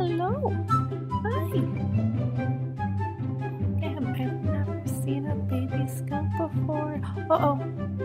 Hello. Hi. Damn, I've never seen a baby skunk before. Uh oh.